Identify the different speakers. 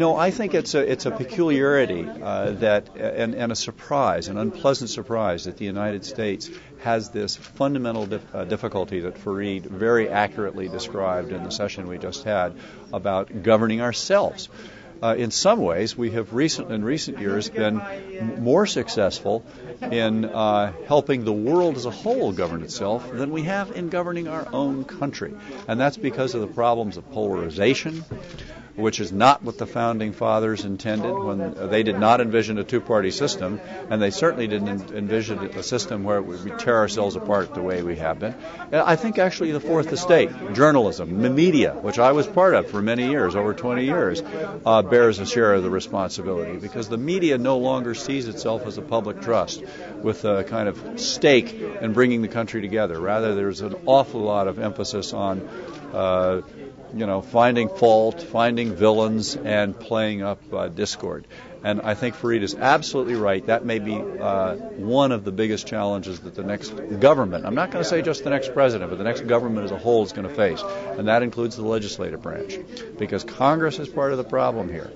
Speaker 1: No, I think it's a it's a peculiarity uh, that and, and a surprise, an unpleasant surprise that the United States has this fundamental dif- uh, difficulty that Fareed very accurately described in the session we just had about governing ourselves. Uh, in some ways, we have recent in recent years been more successful in uh, helping the world as a whole govern itself than we have in governing our own country, and that's because of the problems of polarization which is not what the founding fathers intended when they did not envision a two-party system, and they certainly didn't envision a system where we tear ourselves apart the way we have been. I think actually the fourth estate, journalism, the media, which I was part of for many years, over 20 years, uh, bears a share of the responsibility because the media no longer sees itself as a public trust with a kind of stake in bringing the country together. Rather, there's an awful lot of emphasis on uh, you know, finding fault, finding villains, and playing up uh, discord. And I think Fareed is absolutely right. That may be uh, one of the biggest challenges that the next government, I'm not going to say just the next president, but the next government as a whole is going to face. And that includes the legislative branch. Because Congress is part of the problem here.